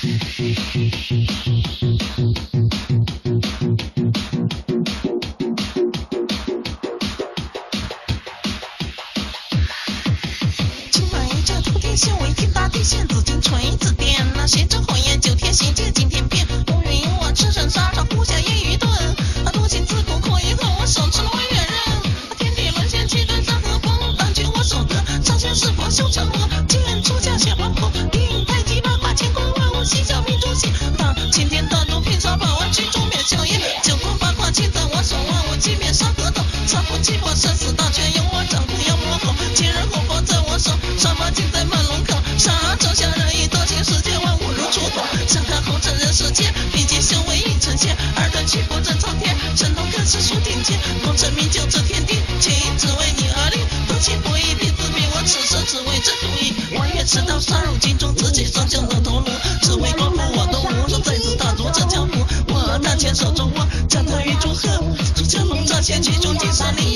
今晚一觉突天现，我一听大地陷，紫金锤子电，那闲着火焰九天行，这今天变。乌云我赤身沙场，呼下烟雨顿，多情自古空余恨，我手持龙远刃。天地沦陷，气遁山河崩，但觉我手得上仙是佛修成魔，剑出鞘显王婆，定河动，杀破生死大权由我掌控，妖魔吼，今日后佛在我手，杀马尽在慢龙口，杀周下人意，多情世界万物如刍狗，想看红尘人世间，并肩修为已成仙，二等屈服震苍天，神通更是数顶尖，功成名就这天地，且因只为你而立，多情不义弟子比我此生只为这独一，我愿持刀杀入金中，自己双将集中精神